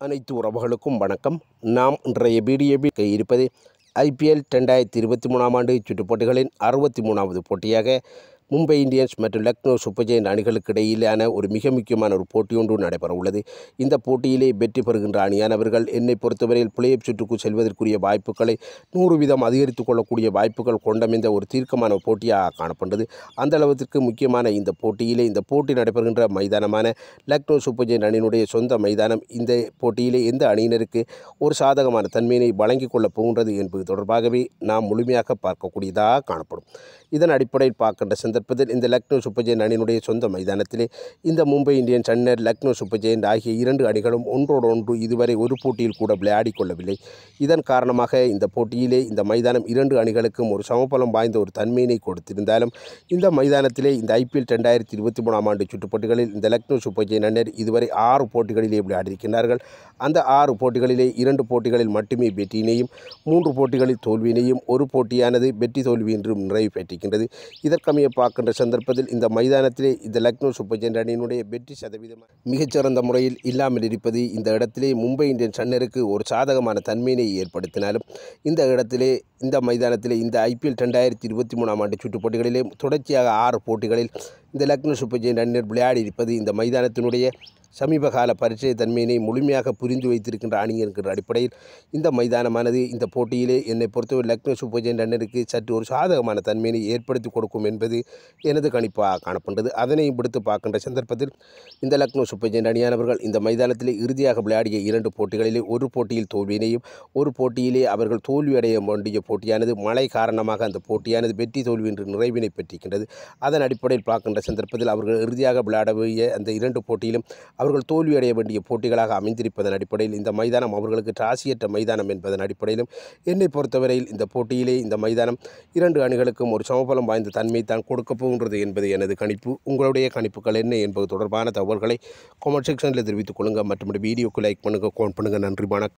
அனைத்து உறவுகளுக்கும் வணக்கம். நாம் இன்றைய பிடிஏபி இருப்பது ஐபிஎல் ரெண்டாயிரத்தி இருபத்தி மூணாம் ஆண்டு சுற்றுப்போட்டிகளின் அறுபத்தி மூணாவது போட்டியாக மும்பை இந்தியன்ஸ் மற்றும் லக்னோ சூப்பர் ஜெயின் அணிகளுக்கு இடையிலான ஒரு மிக முக்கியமான ஒரு போட்டி ஒன்று நடைபெற உள்ளது. இந்த போட்டியிலே வெற்றி பெறுகின்ற அணியானவர்கள் என்னை பொறுத்தவரையில் பிளேயப் சுற்றுக்கு செல்வதற்குரிய வாய்ப்புகளை நூறு வீதம் அதிகரித்துக் கொள்ளக்கூடிய வாய்ப்புகள் கொண்டமைந்த ஒரு தீர்க்கமான போட்டியாக காணப்பட்டது. அந்த அளவிற்கு முக்கியமான இந்த போட்டியிலே இந்த போட்டி நடைபெறுகின்ற மைதானமான லக்னோ சூப்பர் ஜெயின் அணியினுடைய சொந்த மைதானம். இந்த போட்டியிலே எந்த அணியினருக்கு ஒரு சாதகமான தன்மையினை வழங்கிக் கொள்ளப் போகின்றது என்பது தொடர்பாகவே நாம் முழுமையாக பார்க்கக்கூடியதாக காணப்படும். இதன் அடிப்படையில் பார்க்கின்ற சந்தர்ப்பத்தில் இந்த லக்னோ சூப்பர் ஜெயின் அணியினுடைய சொந்த மைதானத்திலே இந்த மும்பை இந்தியன்ஸ் அன்னர் லக்னோ சூப்பர் ஜெயின் ஆகிய இரண்டு அணிகளும் ஒன்றோடு ஒன்று இதுவரை ஒரு போட்டியில் கூட விளையாடிக்கொள்ளவில்லை இதன் காரணமாக இந்த போட்டியிலே இந்த மைதானம் இரண்டு அணிகளுக்கும் ஒரு சமபலம் வாய்ந்த ஒரு தன்மையினை கொடுத்திருந்தாலும் இந்த மைதானத்திலே இந்த ஐபிஎல் ரெண்டாயிரத்தி இருபத்தி மூணாம் ஆண்டு சுற்றுப்போட்டிகளில் இந்த லக்னோ சூப்பர் ஜெயின் அன்னர் இதுவரை ஆறு போட்டிகளிலே விளையாடியிருக்கிறார்கள் அந்த ஆறு போட்டிகளிலே இரண்டு போட்டிகளில் மட்டுமே வெற்றியினையும் மூன்று போட்டிகளில் தோல்வியினையும் ஒரு போட்டியானது வெற்றி தோல்வி என்றும் நிறைவு பெற்றிருக்கின்றது. இதற்கமைய பார்க்கின்ற சந்தர்ப்பத்தில் இந்த மைதானத்திலே இந்த லக்னோ சூப்பர் ஜெயின் அணியினுடைய வெற்றி சதவீதம் மிகச்சிறந்த முறையில் இல்லாமல் இருப்பது இந்த இடத்திலே மும்பை இந்தியன்ஸ் அண்ணருக்கு ஒரு சாதகமான தன்மையினை ஏற்படுத்தினாலும் இந்த இடத்திலே இந்த மைதானத்திலே இந்த ஐபிஎல் ரெண்டாயிரத்தி இருபத்தி மூணாம் ஆண்டு சுற்றுப் போட்டிகளிலே தொடர்ச்சியாக ஆறு போட்டிகளில் இந்த லக்னோ சூப்பர் ஜெயின் அணியினர் விளையாடி இருப்பது இந்த மைதானத்தினுடைய சமீபகால பரிச்சய தன்மையினை முழுமையாக புரிந்து வைத்திருக்கின்ற அணி என்கின்ற அடிப்படையில் இந்த மைதானமானது இந்த போட்டியிலே என்னை பொறுத்தவரை லக்னோ சூப்பர் ஜெயின் அணியருக்கு சற்று ஒரு சாதகமான தன்மையினை ஏற்படுத்தி கொடுக்கும் என்பது எனது கணிப்பாக காணப்பட்டது. அதனையும் விடுத்து பார்க்கின்ற சந்தர்ப்பத்தில் இந்த லக்னோ சூப்பர் ஜெயின் அணியானவர்கள் இந்த மைதானத்திலே இறுதியாக விளையாடிய இரண்டு போட்டிகளிலே ஒரு போட்டியில் தோல்வியினையும் ஒரு போட்டியிலே அவர்கள் தோல்வியடைய வேண்டிய போட்டியானது மழை காரணமாக அந்த போட்டியானது வெற்றி தோல்வி என்று நிறைவினை பெற்றிருக்கின்றது. அதன் அடிப்படையில் பார்க்கின்ற சந்தர்ப்பத்தில் அவர்கள் இறுதியாக விளையாடவிய அந்த இரண்டு போட்டியிலும் அவர்கள் தோல்வியடைய வேண்டிய போட்டிகளாக அமைந்திருப்பதன் அடிப்படையில் இந்த மைதானம் அவர்களுக்கு ராசியற்ற மைதானம் என்பதன் அடிப்படையிலும் என்னை பொறுத்தவரையில் இந்த போட்டியிலே இந்த மைதானம் இரண்டு அணிகளுக்கும் ஒரு சமபலம் வாய்ந்த தன்மை தான் கொடுக்க போகின்றது என்பது எனது கணிப்பு. உங்களுடைய கணிப்புகள் என்ன என்பது தொடர்பான தகவல்களை கமெண்ட் செக்ஷனில் தெரிவித்துக் கொள்ளுங்கள். மற்றும் வீடியோக்கு லைக் பண்ணுங்கள் கமெண்ட் பண்ணுங்கள் நன்றி வணக்கம்.